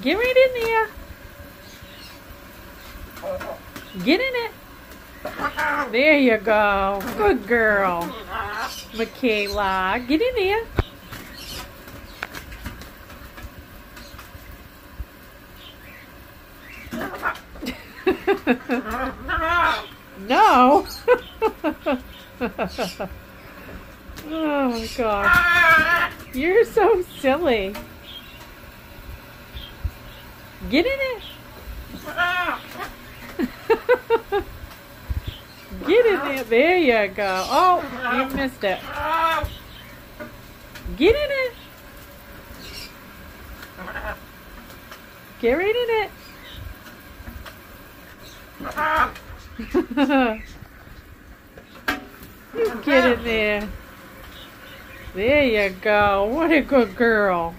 Get right in there. Get in it. There you go. Good girl. Michaela. Get in there. no. oh my gosh. You're so silly. Get in it. Get in there. There you go. Oh, you missed it. Get in it. Get right in it. you get in there. There you go. What a good girl.